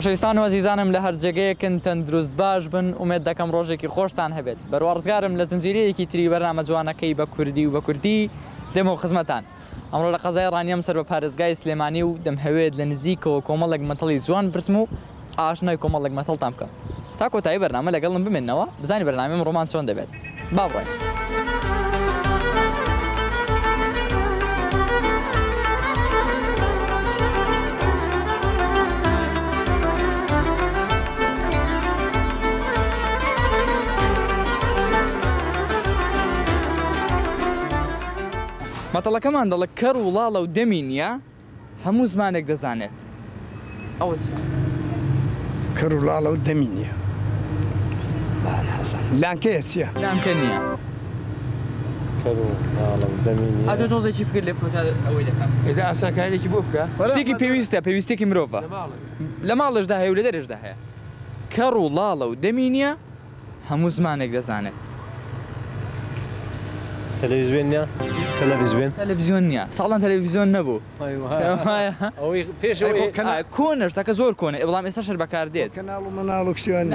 خۆشەویستان وەزیزانم لە هەرجێگەیەکن تەندروست باش بن ومێت دەکەم ڕۆژێکی خۆشتان هەبێت بەڕوارزگارم لە زنجیرەیەکی تری بەرنامە جوانەکەی بە کوردی و بە کوردی دێمە و خزمەتان ئەمڕۆ لە قەزای ڕانیم سەر بە پارێزگای سلێمانی و دەمهەوێت لە نزیکەوە کۆمەڵێک مەتەڵی جوان برسم و ئاشنای کۆمەڵێک مەتەڵتان بکەم تا کۆتایی بەرنامە لەگەڵم بمێنەوە بزانانی بەرنامەم ڕۆمان چۆن دەبێت با بڕێن. مەتەڵەکەمان دەڵک کەر وڵاڵە و دەمی نییە هەموو زمانێک دەزانێت ئەوە کەر وڵاڵە و دەمی نییە لانکەیە چیە؟ لانکە نییە. ئەدە تۆزێکی فکر لێ ئەوەیدا ئاساکارێکی بۆ بکە شتێکی پێویستە پێویستێکی مرۆڤە لە ماڵشدا هەیە و لە دەرێشدا هەیە کەڕ و لاڵە و دەمی نییە هەموو زمانێک دەزانێت تەلەویزیۆن نیە تەلەویزیۆن تەلەویزیۆن نییە ساڵان تەلەویزیۆن نەبوو پێش کۆنش تاکە زۆر کۆنە بەڵام ئێستا شەر بەکار دێت کەناڵ و مناڵ کشتیوان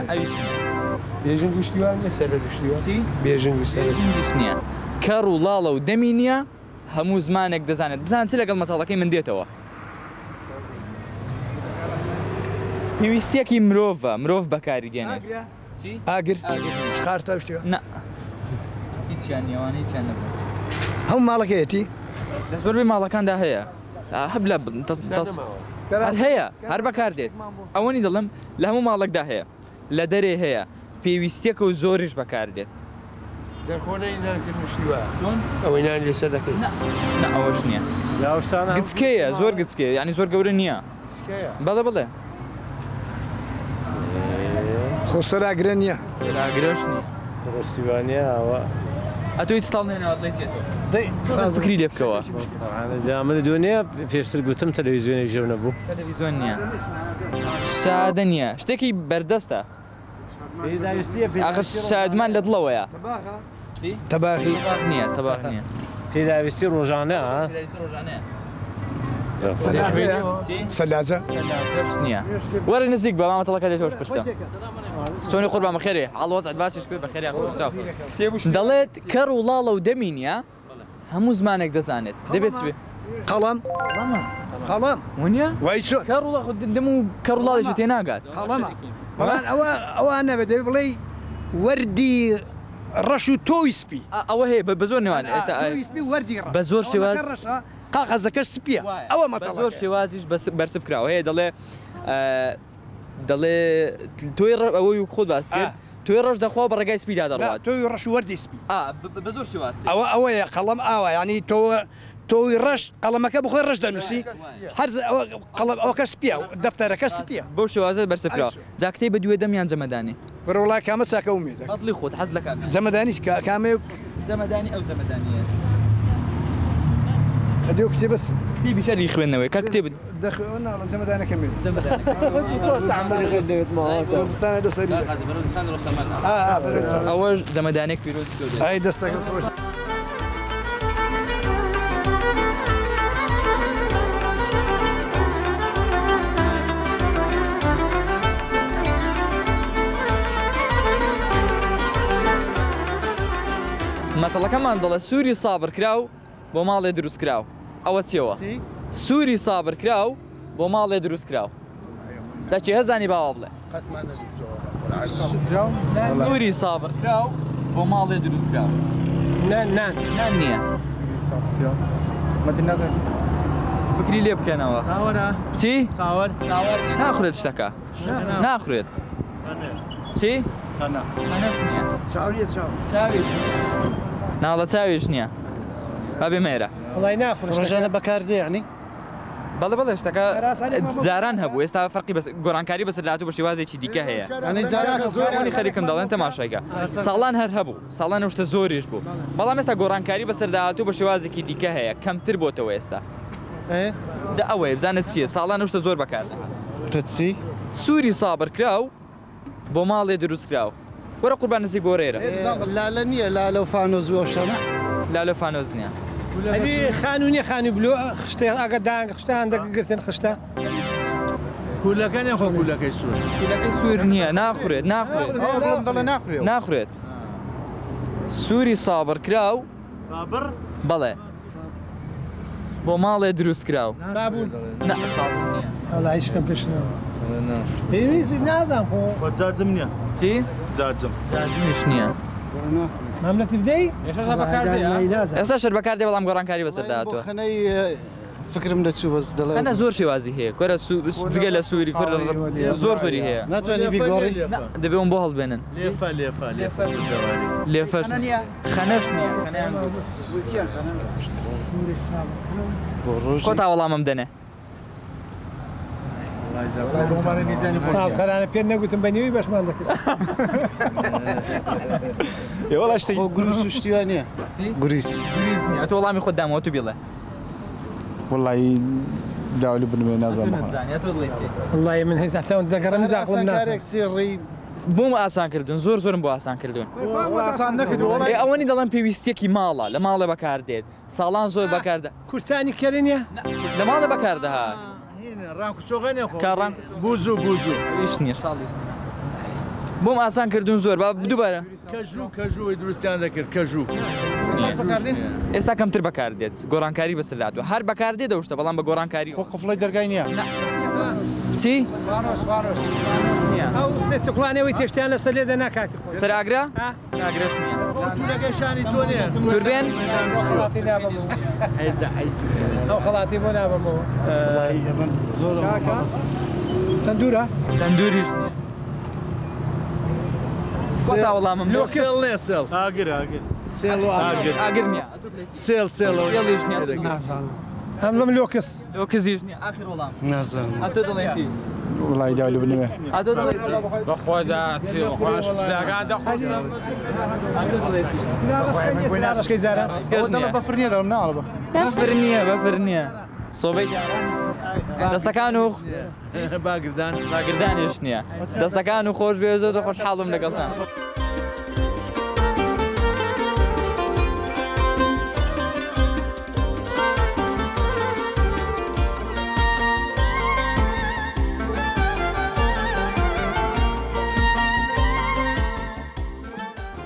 بێژن گوشتیوان نیە سەر گوشتی بێژن گوشت نییە کەڕ و لاڵە و دەمی نییە هەموو زمانێک دەزانێت بزان چی لەگەڵ مەتاڵەکەی من دێتەوە پێویستیەکی مرۆڤە مرۆڤ بەکاری دێنێ ئاگر خارتە شتێ؟ هیچیان نیوانەی چیان نبوو هەم ماڵەکەیەتی زۆربەی ماڵەکاندا هەیە هەب لە هەیە هەر بەکار دێت ئەوەنی دڵم لە هەموو ماڵێکدا هەیە لە دەرێ هەیە پێویستێکە و زۆریش بەکار دێت دەرخۆنەی نانکردشتیوە ئەوەی نان لێسەر دەکەیت ئەوەش نییە گچکەیە زۆر گچکێ ینی زۆر گەورە نییە بەڵە بڵێ خۆسەراگرە نییە راگرش نیە ڕستیوانە ئەوە ئەتۆ هیچ تاڵ نێنەوە فکری لێ بکەوە من دونێ پێشتر گوتم تەلەویزیۆنی ژێو نەبوو تەلەویزیۆن نییە سادە نییە شتێکی بەردەستە ئاخر شادمان لە دڵەوەیە تەباخی نییە تەباخ نییە پێداویستی ڕۆژانە سەلاجە نییە وەرە نزیک بەمامەتەڵەکە لێ تۆش پرسە. چۆنی خۆر بە مەخێری هەڵۆزعات باشش کرد بە خێری دەڵێت کەڕ وڵاڵە و دەمینە هەموو زمانێک دەزانێت دەبێت بێ قەڵام قەڵام ونیە وای دەم و کەڕوڵاڵێکی تێناگات قەڵام ئەوە ئەوانە بە دەبێت بڵێ وەردی ڕەش و تۆی سپی ئەوە هەیە بە زۆر نێوان ئێستا بە زۆر شێواز قاقەزەکە سپیە ئەوە مە زۆر شێوازیش بەرسف کراوە هەیە دەڵێ دەڵێ تۆی ئەوەی خۆت باس کرد توی ڕژ دەخوا بە ڕێگای سپی دادەڕات تۆی ڕش وەردی سپی زۆر ئەوە ئەوەیە قەڵم ئاوە ینی تۆوە تۆی ڕش قەڵەمەکە بخۆی ڕش دەنووسی هەر ئەوکە سپیا و دەفتەرەکە سپیا بۆ شوازە بەرسفرا جاکتەی بە دوێ دەمیان جەمەدانی بڕوڵای کامە چاکە ومێدەڵی خۆت حەز لەکە جەمەدانیش کامێ جەمەدانی ئەو جەمەدانە هەدی و کتێ بەسم. كتيبي شاري يخواننا وياك كتيب دخلنا على زعما انا كمل زعما انا تعمل غير دوت ما انا دسري برود سان رسمنا اه برود اول زعما دانك برود اي دستك مەتەڵەکەمان دەڵە سووری سابر کراو بۆ ماڵێ دروست کراو ئەوە چیەوە سووری سابر کراو بۆ ماڵێ دروست کراو تاچی هەزانی باوە بڵێ سووری سابر کراو بۆ ماڵێ دروست کراو نییە فکری لێ بکەنەوە چی ناخورێت شتەکە ناخورێت چی ناڵە چاویش نییە بابێ مێرە وڵی ناخڕژانە بەکاردێنی بەڵە بەڵێ شتەکە جاران هەبوو ئێستا فەرقی گۆرانکاری بەسەر لاتو بە شێوازێکی دیکە هەیە جارانی خەریکم دەڵێن تەماشایگە ساڵان هەر هەبوو ساڵان شتە زۆریش بوو بەڵام ئێستا گۆرانکاری بەسەر داهاتوو بە شێوازێکی دیکە هەیە کەمتر بۆتەوە ئێستا ئەوەیە بزانێت چییە ساڵان شتە زۆر بەکاردە چی سووری سابر کراو بۆ ماڵێ دروست کراوە وەرە قوربان نزیک بۆ ڕێرە لالە نییە لالە و فانۆزوەشەمە لالە فانۆز نیە. ئەلی خانونیە خانی بلو خشتێ ئەگە داگە خشتان دەگرتن خشتە. کولەکانی خۆ گولەکەی سوور سوور نییە ناخورێت ناخورێت ناخورێت ناخورێت سووری سابر کراو بەڵێ بۆ ماڵێ دروست کراو لایشکم پێشنەوە پێویستی نازان خۆ جاجم نییە چی؟ جاجم جاجمیش نییە. ماملەتیدەی ئێستا شەر بەکار دێ بەڵام گۆڕانکاری بەسەر داهاتوە خەنەی فکرم لە چوو بەس دەڵێ ئەە زۆر شێوازی هەیە کۆرە جگە لە سووری پر زۆر فری هەیە ناتوانانی بیگۆڕی دەبێون بۆ هەڵبێنن لێفە خەنەش نییە بۆ ڕۆژ کۆتا وەڵامم دەنێ خەرانە پێ نەگوتم بە نوێی بەشمان دەکەس ئێوە شتی گروس و شتیوان نیە گریس تۆ وەڵامی خۆ دامەوە تو بڵێ وڵی داولی بنێ نازانم وڵی من هێزاتەوە دەگەڕم زاخڵم نازێکسیڕی بۆم ئاسان کردن زۆر زۆرم بۆ ئاسان کردوون ئەوەنی دەڵم پێویستیەکی ماڵە لە ماڵە بەکار دێت ساڵان زۆر بەکاردا کورتانی کەرنە لە ماڵە بەکاردەهات. کارڕان بوز و بوز و هیچ نییە ساڵی بۆم ئاسان کردوون زۆر با دووبارە کەژوو کەژوی دروستیان دەکرد کەژوو ئێستا کەمتر بەکار دێت گۆڕانکاری بەسەلاتوە هەر بەکار دێ دەوشتە بەڵام بە گۆڕانکاری قفڵی دەرگای نییە چی؟ ئەو سێ چکڵانەوەی تێشتیان لە سەر لێدە ناکاتی سراگرا ناگرش نیەگەشانی تۆنێ توربێن ئەو خڵاتی بۆ نابمەوە زۆر تەندورە تەندوریش تاوەڵامم لۆ سێڵ نێ سێڵ ئاگر ئاگر سێڵ و ئاگر ئاگر نیە سێڵ سێڵەوە یەڵیش نیە نازانم هەم لەم لۆکس لۆکەزیش نیە ئاخر وەڵام نازانم ئەتۆ دەڵێتی والله يداولوا بالنماه عدد غيتي بخوا زعتي بخوا شفت زعكاع دا خصم عدد غيتي وين عرفت كيزارع والله بفرنيه دار من عربه بفرنيه بفرنيه صوبي دەستەکان و باگردان باگردانی شنیە دەستەکان و خۆش بێ زۆ خۆش حاڵم لەگەڵتان.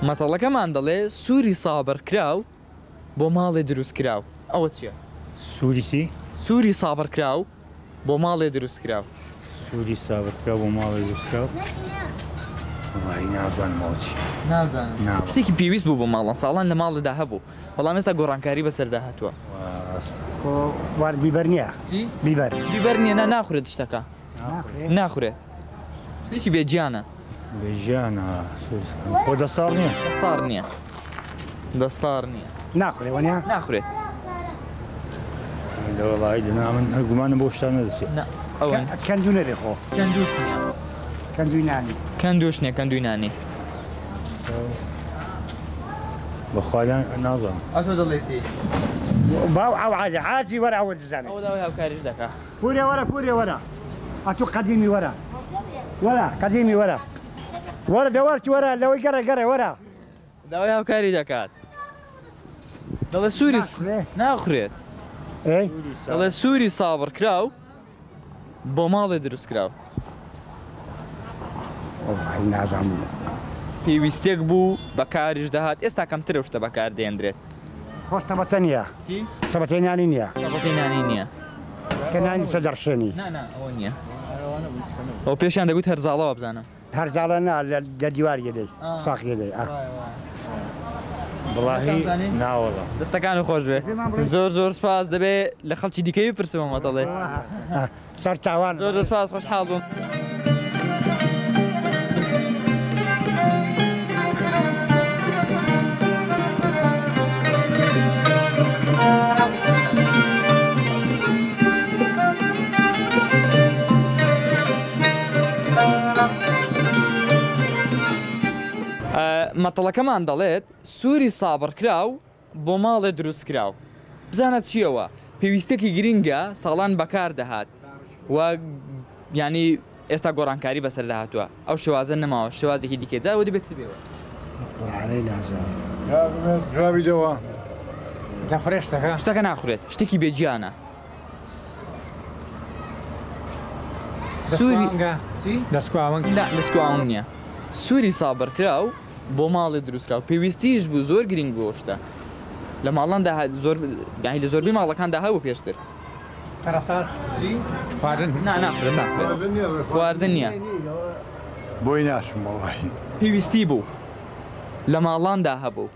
مەتەڵەکەمان دەڵێ سووری سابەرکراو بۆ ماڵێ دروستکراو ئەوە چییە؟ سووریسی؟ سووری سابەرکراو بۆ ماڵێ دروستکراو سووری سابەرکراو بۆ ماڵێ دروستکراو نازانم شتێکی پێویست بوو بۆ ماڵان ساڵان لە ماڵدا هەبوو بەڵام ئێستا گۆڕانکاری بەسەردا هاتووە وارد بیبەر نییە بیبەر بیبەر نیە ناخورێت شتەکە ناخورێت شتێکی بێجیانە بيجانا ودستارنيا دستارنيا ناخذ ناكل ناخذ لا والله هيدي من قمان بوشتان نزسي لا اوين كان دون بخو كان دوشنيا كان دوناني كان دوشنيا كان دوناني بخوالا ناظم اتو ضليتي باو او عادي عادي ورا ولد زاني او داوي هاوكاري زكا بوري ورا بوري ورا اتو قديمي ورا ورا قديمي ورا وەرە دەوارکی وەرە لەوەی گەڕە گەڕێ وەرە داوای هاوکاری دەکات دەڵێ سووری ناخورێت دەڵێ سووری سابڕ کراو بۆ ماڵێ دروست کراو نازام پێویستێک بوو بە کاریش دەهات ئێستا کەمترە شتە بەکار دێندرێت خۆشتەمەتە نییە سەبەتێنانی نییە سەبەتێنانی نییە کەنانی سەدەڕشێنی نییە ئەو پێشیان دەگوت هەرزاڵەوە بزانم هەرداڵە نا لە دیوارگە دەی فاقی دەی بڵاهی ناوەڵە دەستەکان خۆش بێ زۆر زۆر سپاس دەبێ لە خەڵکی دیکەی پرسەوە مەتەڵێ سەر تاوان زۆر زۆر سپاس خۆشحاڵ بووم. مەتەڵەکەمان دەڵێت سووری سابڕکرااو بۆ ماڵێ دروست کرااو بزانە چیەوە پێویستێکی گرینگە ساڵان بەکار دەهات و ینی ئێستا گۆڕانکاری بەسەر داهاتوە ئەو شێوازە نەماوە شێوازێکی دیکە جاوە دەبێت بێەوە نازانراویەوە دەفرێشتەکە شتەکە ناخورێت شتێکی بێجیانە سووری دەستکوون نییە سووری سابڕکرااو بۆ ماڵی دروسترا و پێویستیش بوو زۆر گرنگ بۆشتە لە ماڵاندا زۆر لە زۆربی ماڵەکاندا هەبوو پێشتر خواردن خواردن نیە بۆی ناشم مڵی پێویستی بوو لە ماڵاندا هەبوو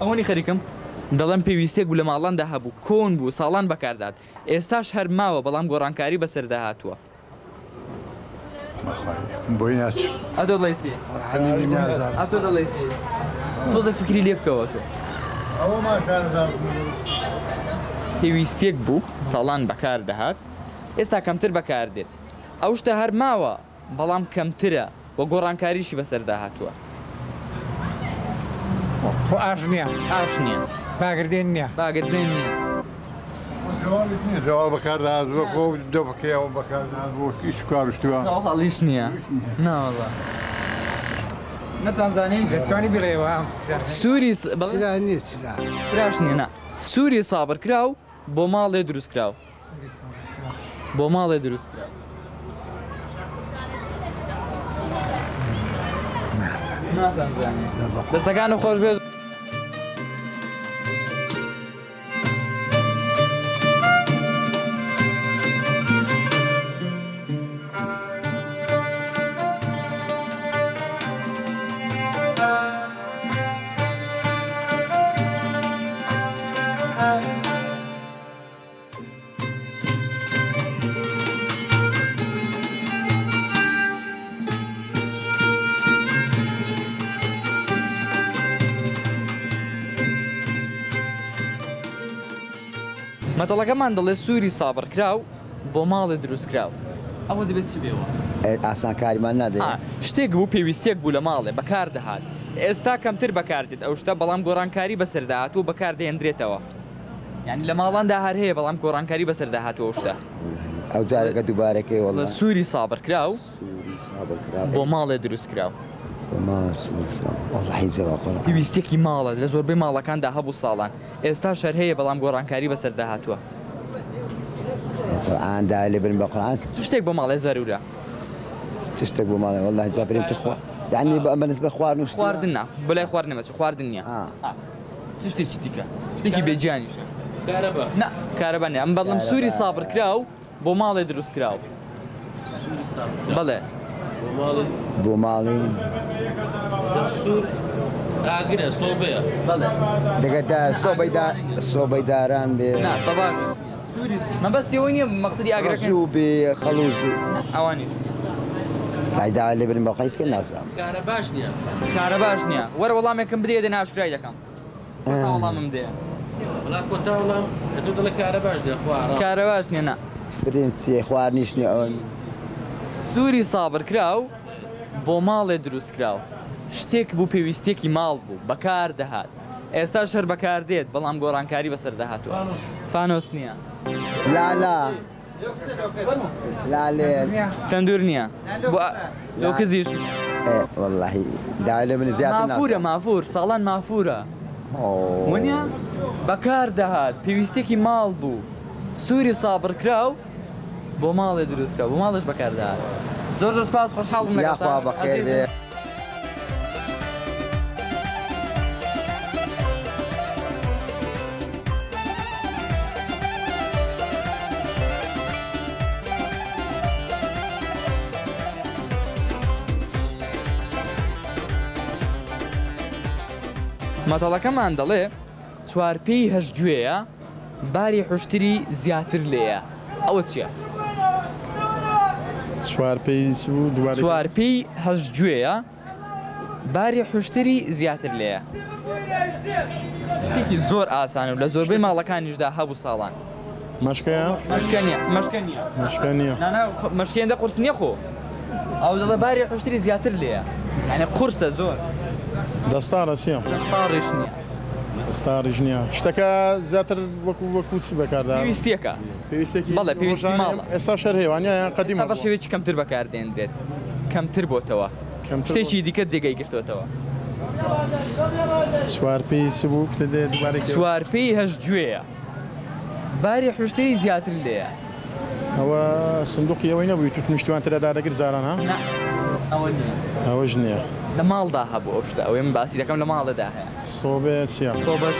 ئەوەنی خەریکم دەڵم پێویستێک بوو لە ماڵاندا هەبوو کۆن بوو ساڵان بەکاردات ئێستاش هەرماوە بەڵام گۆڕانکاری بەسەردا هاتووە بۆی ناچ ئە دەڵێ چی نازان ئەتۆ دەڵێ چی تۆزە فکری لێ بکەوە تۆ ئەوە ماشان پێویستێک بوو ساڵان بەکار دەهات ئێستا کەمتر بەکار دێت ئەو شتە هەر ماوە بەڵام کەمترە بۆ گۆڕانکاریشی بەسەردا هاتووە ئاش نییە ئاش نییە باگردێن نییە باگردێن نییە. جواب بەکاردا وەکۆ دە بکەیەوە بەکاردا بۆ هیچ کارشتوەڵیش نییە ناوەڵە. نەتانزانین دەتوانی بڵێەوە سووری فراش نیە نا سووری سابر کراو بۆ ماڵێ دروست کراو بۆ ماڵێ دروست کراو. دەستەکان خۆش بێ مەتەڵەکەمان دەڵێ سووری سابڕکراو بۆ ماڵی دروستکراو ئەوە دەبێت چی بێەوە ئاسانکاریمان نادێ شتێک بوو پێویستێک بوو لە ماڵێ بەکاردەهات ئێستا کەمتر بەکاردێت ئەو شتە بەڵام گۆڕانکاری بەسەرداهات و بەکاردەێنرێتەوە ینی لە ماڵاندا هەر هەیە بەڵام گۆڕانکاری بەسەرداهاتەوە شتە ئەو جارەکە دووبارەکەی وڵ سووری سابڕکراو بۆ ماڵێ دروستکراوە پێویستێکی ماڵە لە زۆربەی ماڵەکاندا هەبوو ساڵان ئێستا شەر هەیە بەڵام گۆڕانکاری بەسەردا هاتووە قورآاندا لێ برن بە قڕاست شتێک بۆ ماڵێ زەرورە تشتێک بۆ ماڵێ وڵی جاپێنی خوا دانی بەنس بە خوارد و خواردن نا بەلای خواردنەمە خواردن نیە تشتی چ دیکە شتێکی بێجیانیشە کارەبانێ ئەم بەڵم سووری سابر کراو بۆ ماڵێ دروست کراوە بەڵێ بۆ ماڵی ئاگرە سۆبەیە دەگەدا سۆبەیدا سۆبەیداران بێ مەبەستیەوە نیە مەقصدی ئاگرەکە و بێ خەڵوز و ئەوانی لایدا لێبن بە قیسکە نازام کارە باش نییە کارە باش نییە وەرە وەڵامێکم بدێ دە ناشکرای دەکەم وەڵامم دێ کۆتا وڵام دڵ کارە باش دێخوا کارە باش نیە نا برین چێ خواردنیش نیە ئەوە سووری سابر کراو بۆ ماڵێ دروست کراوە شتێک بوو پێویستێکی ماڵ بوو بەکار دەهات ئێستا شەر بەکار دێت بەڵام گۆڕانکاری بەسەر دەهاتوە فانۆس نییە لالا تەندور نییە لۆکزیش واللهی دا لە من زیاد مافورە مافور ساڵان مافورە ونیە بەکار دەهات پێویستێکی ماڵ بوو سووری سابڕکراو بۆ ماڵێ دروستکە بۆ ماڵش بەکارداات. زۆر دەسپاس خۆشحاڵ بخوا بەخێ. مەتەڵەکەمان دەڵێ چوارپێی هەشگوێیە باری حشتری زیاتر لێیە ئەوە چییە؟ سوارپی هەشگوێە باری حشتری زیاتر لێە شتێکی زۆر ئاسان و لە زۆربەی ماڵەکانیشدا هەبوو ساڵان مشکێندە قرس نییە خۆ ئەو دڵە باری حشتری زیاتر لێە یعنی قورسە زۆر دەستان ڕسیە ڕێش نییە. ئستا ڕژنیە شتەکە زیاتر وەکو وەکوچی بەکاردا پێویستیەکە بەڵێ پێویستی ئێستا شەر هێوانیان قدیم بەشێوی کەمتر بەکاردێنرێت کەمتر بۆتەوە شتێکی دیکە جێگەی گرتوتەوە. سوارپی سبوو سوارپی هەش گوێە باری حوشتەی زیاتر لێە ئەوە سندوقی ئەوەی نەبووی تو نیشتوان ترەدادەگر زارانە ئەوەش نییە. لە ماڵداها بوو ئەو شتا ئەوێم باسی دەکەم لە ماڵەدا هەیە سۆبێ چیە سۆبەش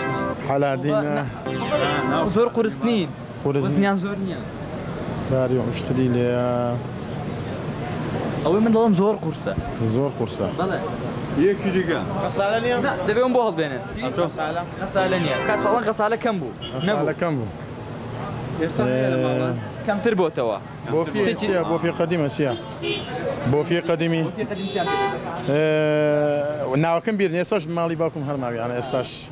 حەلادینە زۆر قورس نین قورسنیان زۆر نییە داری شتری لێ ئەوەی من دەڵم زۆر قورسە زۆر قورسە بڵێ یەکی دیگە قەسالە نیە دەبێم بۆ هەڵبێنێت قەسالە نیە کاساڵان قەسالە کەم بوو نەبوو کەم بوو ئێستا بوفي بوفي بوفي بوفي کەمتر بۆتەوە بۆفی قەدیمە چیە بۆفی قەدیمی أه، ناوەکەم بیرنێ سۆش ماڵی باوکم هەرماویانە ئێستاش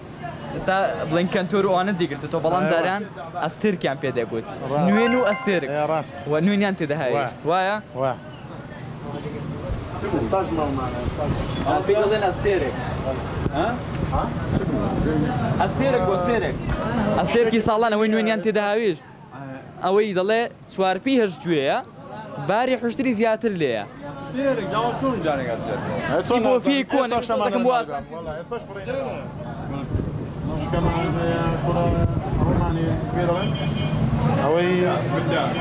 ئستا بڵین کەنتۆر ئەوانە جیگرتە تۆ بەڵام آه، جاران ئەستێرکیان پێدەگوت نوێن و ئەستێر ڕاست و نوێنیان آه، ها وایە پێڵێن استيرك ئەستێرێک بۆستێرێک وين ساڵانەوەی نوێنیان تێداهاویشت ئەوەی دەڵێ چوارپی هەش گوێە باری حشتری زیاتر لێە بۆفی کۆنەکەم واز دا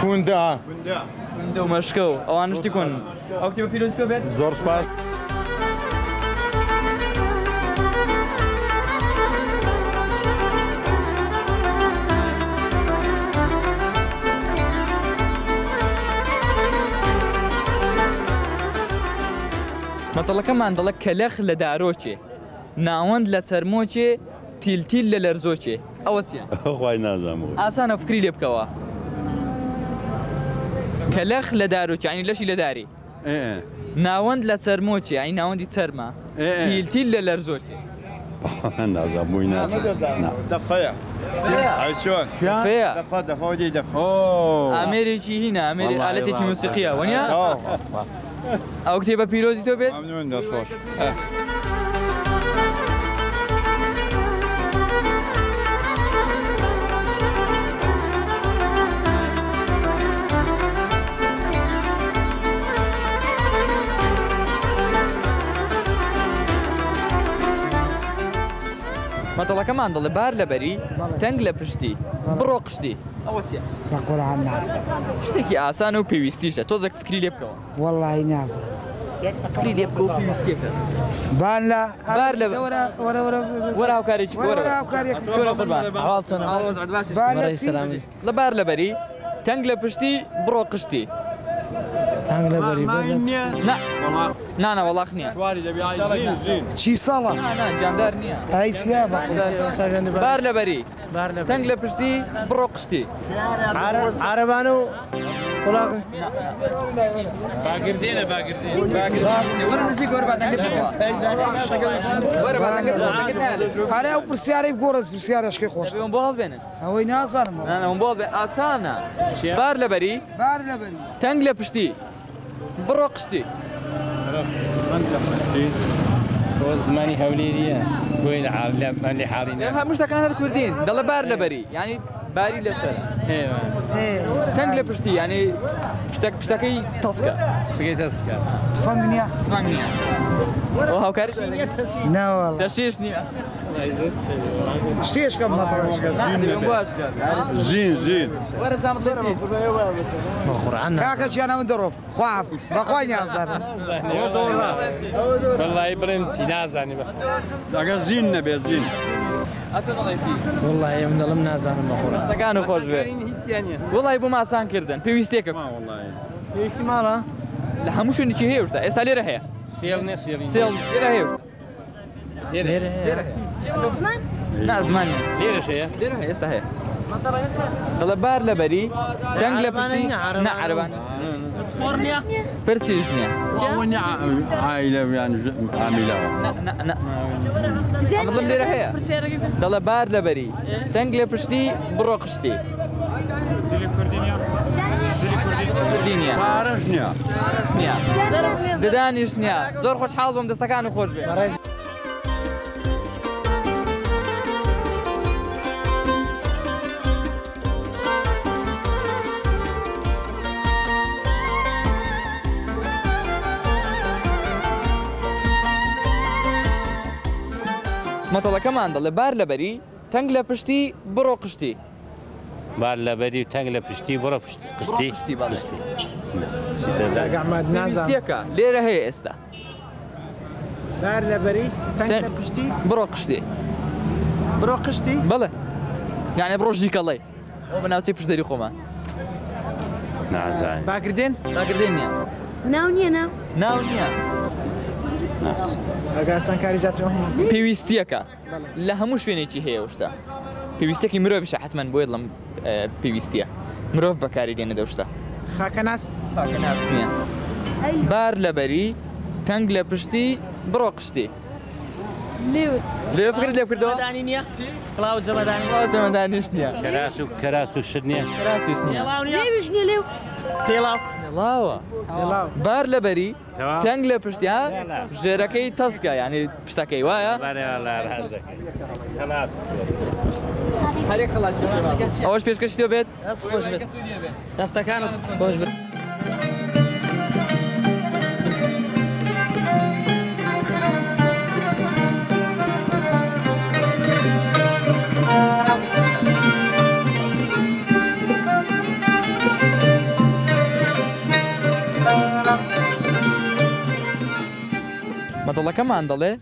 کووندا دا و ئەوانشتی کۆن ئەو پیرۆستی بێت زۆر سپارت. مەتەڵەکەمان دەڵک کەلەخ لە دارۆچێ ناوەند لە چەرمۆچێ تیلتیل لە لەرزۆچێ ئەوە چیانخوای نازام ئاسانە فکری لێ بکەوە کەلەخ لە دارۆچ ینی لەشی لە داری ناوەند لە چەرمۆچێ ئەین دفعه چەرمە تیلتیل لە لەرزۆچێ نازام بووی نازدەفەیە ئامێرێکی هینە ئامێری ئالەتێکی موسیقیە وەنیا؟ ئەو کتێبە پیرۆزی تۆ بێت؟ مەتەڵەکەمان دڵێ بار لە بەری تەنگ لە پشتی بڕۆ قشتی بە قۆران ناز شتێکی ئاسان و پێویستیشە تۆزێک فکری لێ بکەوە وەڵی نازە. فکری لێ بکە و پێویستی بان لە بار لە وەراوکارێکی لە بار لەبەری تەنگ لە پشتی بڕۆ قشتی تانگ لە بەری نانە وەڵاق نییە چی ساڵە جاندار نییە ئایسیا بار لە بەری تەنگ لە پشتی بڕۆ قشتی عربان و باگردێ لە باگردێ ئەو پرسیارەی گۆڕز پرسیارەشکی خۆش بۆڵ بێنن ئەوەی نازانم بۆڵ بێ ئاسانە بار لە بەری تەنگ لە پشتی بروق شتي زماني هوليريا قويل عار لا ماني حارين مش كان هذا كردين دلا بارنا بري يعني باري لسه ايوه تنقلب شتي يعني بشتك بشتكي تسكا بشتكي تسكا تفنجنيا تفنجنيا وهاو كارش يعني. لا والله تشيشنيا شتيش كم مطرش زين زين ورا زعما تلسي من دروب انا ندرب خواف بخواني الله والله ابراهيم سيناز يعني بقى زين نبي زين والله يمن دلم نازع من مخورة كانوا خوش بيه والله والله في یانە وڵی بۆ ماسان کردن پێویستێکە ماوەڵی پێویستی ماڵە سيلني سيلني هێشتا ئێستا لێرە هەیە سێڵ نێ سێڵ لێرە هێشتا نازمان لێرەش هەیە لێرە ئێستا هەیە دڵە بار لە بەری دەنگ لە پشتی نەعربان پرچیش نییە لێرە هەیە دڵە بار لە بەری تەنگ لە پشتی بڕۆ قشتی. ددانیش نییە زۆر خۆشحاڵ بم دەستەکان و خۆش بێ. مەتەڵەکەمان دەڵێ بار لەبەری تەنگ لە پشتی بڕۆ قشتی بار لەبەری تەنگ لە پشتی بڕە پشتی پشتی باشتی نازیەکە لێرە هەیە ئێستا بار لەبەری پشتی بڕۆ قشتی بڕۆ قشتی بڵێ یانە بڕۆژی کەڵێ ئەو بەناوچی پشتری خۆمان نازای باگردێن باگردێن نیە ناو نییە ناو ناو نییە ئەگاسان کاری زیاتر پێویستیەکە لە هەموو شوێنێکی هەیە شتا پێویستێکی مرۆڤشە حتمما بۆیە لەم پێویستیە مرۆڤ بەکاری دێنە دەشتا خاکەناس خاکەناس نییە بار لەبەری تەنگ لە پشتی بڕۆ قشتی لێفکر لێ کردەوەدانی نییە کلااو جەمەدانی جەمەدانیش نییە کەراس و کەراس و شنیە کراسیش نیە لێ پێڵاو لاوە بار لەبەری تەنگ لە پشتیان ژێرەکەی تەسکە ینی پشتەکەی وایە هەرێک خڵاتی ئەوەش پێشکەشتە بێت خۆش بێت دەستەکانت خۆش بێت. مەدەڵەکەمان دەڵێ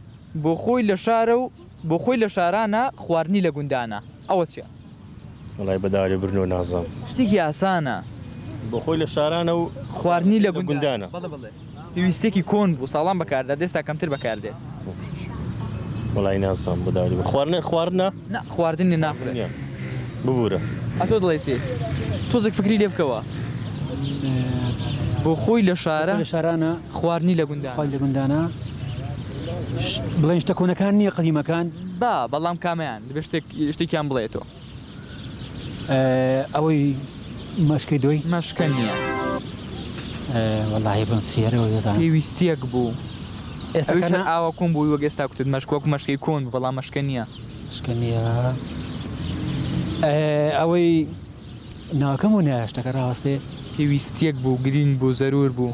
بۆ خۆی لە شارە و بۆ خۆی لە شارانە خواردنی لە گوندانە ئەوە چیە؟ وڵای بەداوری برن و نازام شتێکی ئاسانە بۆ خۆی لە شارانە و خواردنی لە گوندانە پێویستێکی کۆن بۆ ساڵام بەکاردا دەستا کەمتر بەکاردێت وڵای نازام بەداوری خواردنە خواردنە خواردنی ناخێن ببوورە ئەتۆ دڵی چێت تۆزێک فکری لێ بکەوە. بۆ خۆی لە شارە شارانە خواردنی لە گوندان لە گوندانە بڵێن شتە کۆنەکان نییە قدیمەکان با بەڵام کامیان دەبێت شتێکیان بڵێتەوە ئەوەی مەشکی دۆی مەشکە نییە وەڵی بم سیێرەوە دەزان پێویستیەک بوو ئێستا ئاوا کۆم بووی وەگەستا کوت مەشکۆک مەشکی کۆن بەڵام مەشکە نییە مشکە نییە ئەوەی ناکەم و نەشتەکە ڕاستێ پێویستیەک بوو گرین بوو زەرور بوو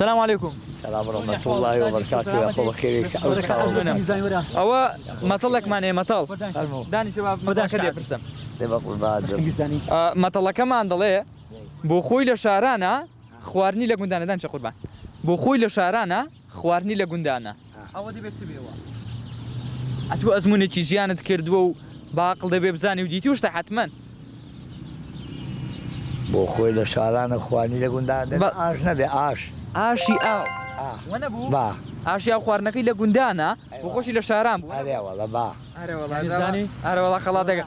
سلام علیکم ئەوە مەتەڵێکمان ێ مەتەڵ دانیسم مەتەڵەکەمان دەڵێ بۆ خۆی لە شارانە خواردنی لە گوندانەدان چە قوربان بۆ خۆی لە شارانە خواردنی لە گوندانە ئەتو ئەزمونێکی ژیانت کردووە و باقل دەبێ بزانانی و دیتی وشتە حتممە بۆ خۆی لە شارانە خوانی لە گوندان ئاش نەبێ ئاش ئاشی ئاو. ئاشیا خواردنەکەی لە گوندانە بخۆشی لە شاران ئارەوەڵ خڵاتەکە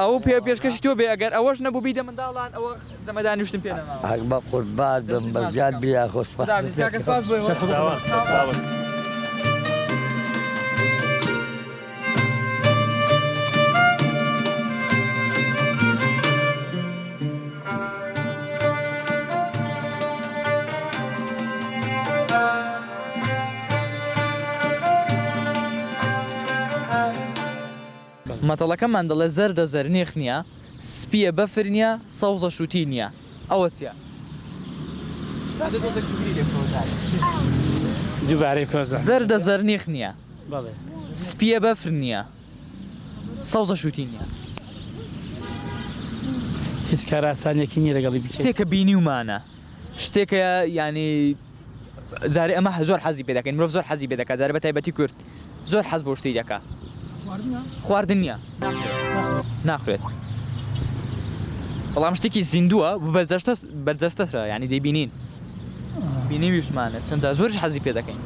ئەو پێ پێشکەش تۆ بێ ئەگەر ئەوەش نەبوو بیدە منداڵان ئەوە زەمەدانیشتم پێ قوربات بم بەزیاد بیا خۆسپاس مەتەڵەکەمان دەڵێ زەردە زەرنیخ نییە سپیە بەفر نییە سەوزە شووتی نییە ئەوە چیە دووبارەی زەردە زەرنیخ نییە سپیە بەفر نییە سەوزە شووتی نییە هیچ کاراسانێکی نیە لەگەڵی شتێکە بینی ومانە شتێکە ینی جارێ ئەمە زۆر حەزی پێ دەکەین مرۆڤ زۆر حەزی پێ دەکات جارە بە تایبەتی کورد زۆر حەز بۆ شتی دەکات خواردن نیە ناخرێت بەڵام شتێکی زیندووە بەرجەستەسە ینی دەبینین بینی ویشمانە چەندە زۆرش حەزی پێ دەکەین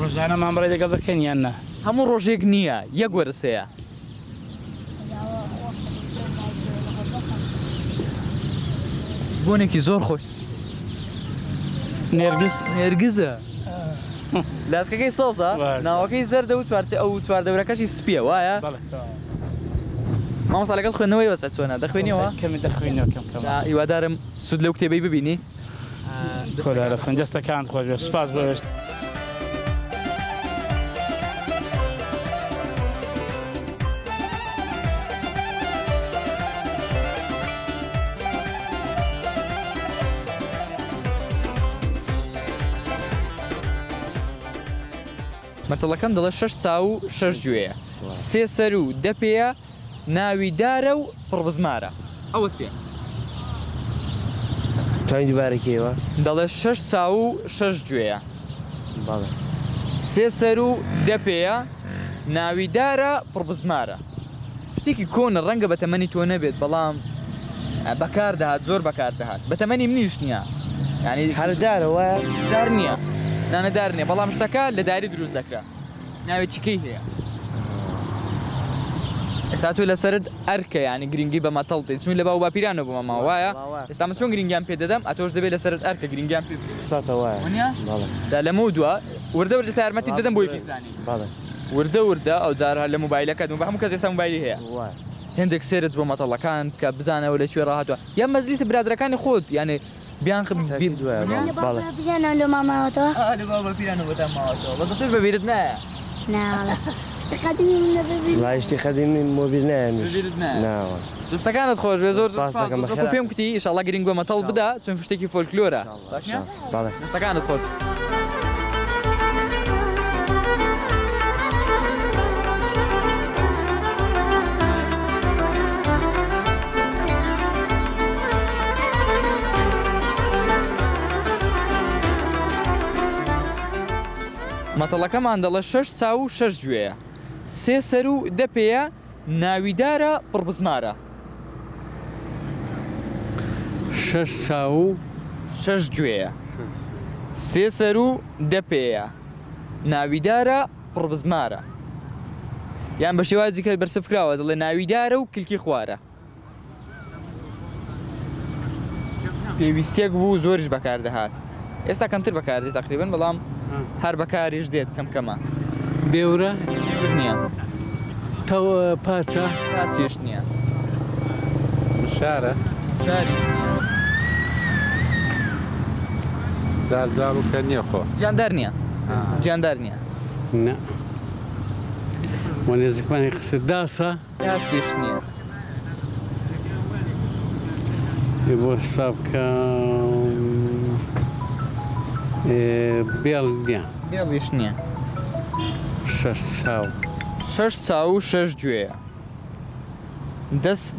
ڕۆژانە مامڕی دەگەڵ دەکەین یان نە هەموو ڕۆژێک نییە یەک وەرسەیە بۆنێکی زۆر خۆش نێرگز نێرگزە لاسکەکەی سەوزە ناوەکەی زەردە و چوارچە ئەو چواردەورەکەشی سپیە وایە مامۆسا لەگەڵ خوێنەوەی وەسە چۆنە دەخوێنیەوە کەم دەخوێنەوەکەم هیوادارم سود لەو کتێبەی ببینی کۆلارە فەنجەستەکان خۆش سپاس بەشت. مەتەڵەکەم دەڵێ شش چاو و شش گوێە سێ سەر و دەپەیە ناویدارە و پڕبزمارە ئەوە چیە؟ تای دوبارەکەوە دەڵێ شش چاو و شش گوێە سێ سەر و دەپەیە ناویدارە پڕبزمارە شتێکی کۆنە ڕەنگە بە تەمەنی تۆ نەبێت بەڵام بەکاردەهات زۆر بەکاردەهات بە تەمەنی منیش نییە ینی هەردارەوە دار نییە. نانەدار نیە بەڵام شتەکە لە داری دروست دەکرا ناوێکیکەی هەیە ئێستا تو لەسرت ئەرکە ینی گرنگی بە مەتەڵ چون لە باو باپیرانە بۆ مەما وایە ئێستا من چۆن گرنگیان پێ دەدەم ئەتۆش دەبێت لەسرت ئەرکە گرنگیان پێساتەوەە لەمە دووە وردە لەستا یارمەتی دەدەم بۆی بیزانانی وردە وردە ئەو جارها لە موبایلەکەت بە هەموو کەس ئێستا موبایلی هەیە هندێک سێرت بۆ مەتەڵەکان کە بزانەوە لەکوێ ڕاهاتوە یان مەزلیس برادەکانی خۆت یعنی بیان خب بی بالا بیان لو ماما و تو آلو بابا بیان و تو ماما تو بس توش ببیرد نه نه نعم. والله استخدمی من ببیرد لا استخدمی مو بیرد نه ببیرد نه نه والله دەستەکانت خۆش بێ زۆر پێم کوتی شڵا گرنگۆ مەتەڵ بدا چون فشتێکی فۆلکلۆرە دەستەکانت خۆش. مەتەڵەکەمان دەڵە شش چاو و شش گوێە سێ سەر و دەپەیە ناویدارە پڕبزمارە شش چاو و شش گوێە سێ سەر و دەپەیە ناویدارە پڕبزمارە یان بە شێوازی کە بەرسفراوە دەڵێ ناویدارە و کلکی خوارە پێویستێک بوو زۆرش بەکاردەهات ئێستا کەمتر بەکاردێت تقریبن بەڵام هەر بەکاریش دێت کەم کەمە بێورە نییە تا پاچە پاچێش نییە شارە زارزار و کە نییە خۆ جاندار نییە جاندار نییە نێزیکمانی قسە بێڵ نییە بێڵیش نییە شش چاو شش چاو و شش گوێە دەست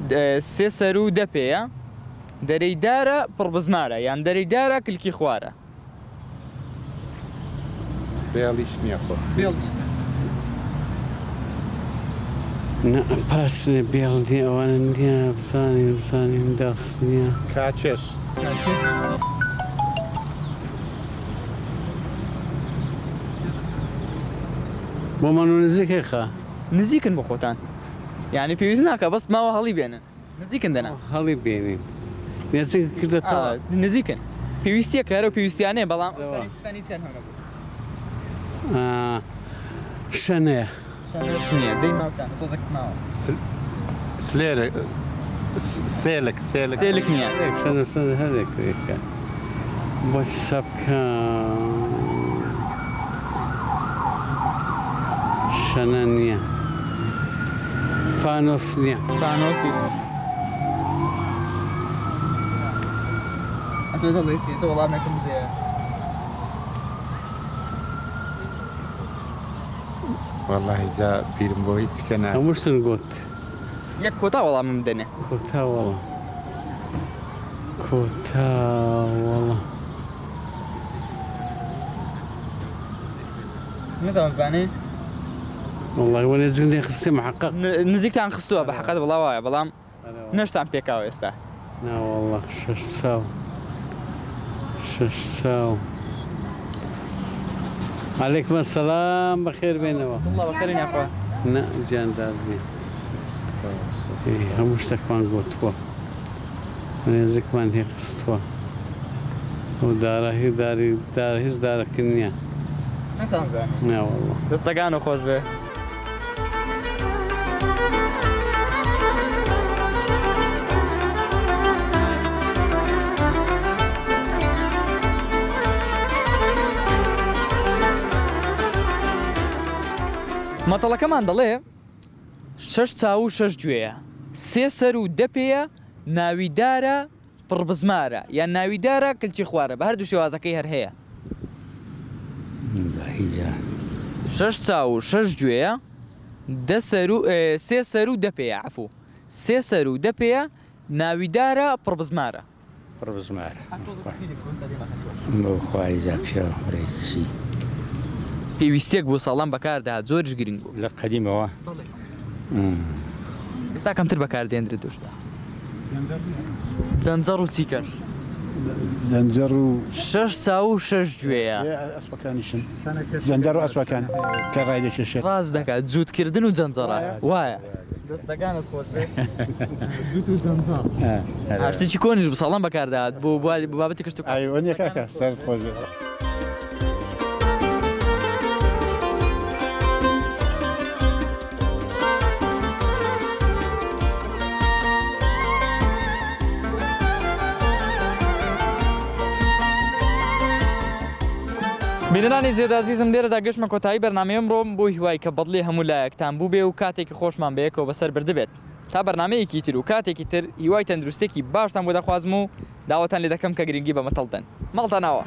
سێ سەر و دەپێە دەرەیدارە پڕبزمارە یان دەرەیدارە کلکی خوارە بێڵیش نییە بێڵ پاس بێڵدی ئەوانە نییە بزانین بزانین داست نییە کاچێش. بۆ من و نزیک هێخە نزیکن بۆ خۆتان یعنی پێویست ناکە بەست ماوە هەڵی بێنن نزیکن دەنا هەڵی بێنین نزیکردە آه، نزیکن پێویستە کارە و پێویستیانێ بەڵام شەنێ سلێرە سێلک سێلک سێلک نییە هەرێک بۆ سەبکە. Şananya. Fanosya. Fanosya. A to je to licí, to volám jako kdy je. والله إذا بيرمبويت كان مش تنقط يا كوتا والله من الدنيا كوتا والله كوتا والله Ne zaman saniye? والله وانا زين خستي محقق نزيك تاع خستوها بحقت والله واي بلام نش تاع بيكاو يستا لا والله شو ساو شش ساو عليكم السلام بخير بينا والله بخير يا اخوان نا جان داربي ايه هموش تكمان قوتوا من يزك من هي قصتوا وداره هي داري دار هيز دارك النيا ما تنزل يا والله دستقانو خوز به مەتەڵەکەمان دەڵێ شش چاو و شش گوێە سێ سەر و دەپەیە ناویدارە پڕبزمارە یان ناویدارە کلچی خوارە بە هەردوو شێوازەکەی هەر هەیە شش چاو و شش گوێە سێ سەر و دەپەیە عفو سێ سەر و دەپەیە ناویدارە پڕبزمارە پڕبزمارە خی پێ ڕێسی. پێویستێک بۆ ساڵام بەکاردا زۆرش گرنگ بوو لە قەدیمەوە ئێستا کەمتر بەکاردێنرێت دوشتا جەنجەر و چیکەر جەنجەر و شش چا و شش گوێە ئەسپەکانیشن جەنجەر و ئەسپەکان کە ڕایدەشێش ڕاز دەکات جووتکردن و جەنجەڕە وایە دەستەکانت خۆت هەشتێکی کۆنیش بساڵام بەکاردات بۆ بابەتی کەشت ئەوە نیە کاکە سەر خۆ. بینانی زێدازیزم لێرەدا گەشتمە کۆتایی بەرنمەیەم ڕۆم بۆ هیوای کە بەدڵێ هەموو لایەکتان بوو بێ و کاتێکی خۆشمان بەیەکەوە بەسەر بردبێت تا بەرنمەیەکی تر و کاتێکی تر هیوای تەندروستێکی باشتان بۆ دەخوازم و داوەتان لێ دەکەم کە گرنگی بە مەتەڵدەن ماڵتان ناوە.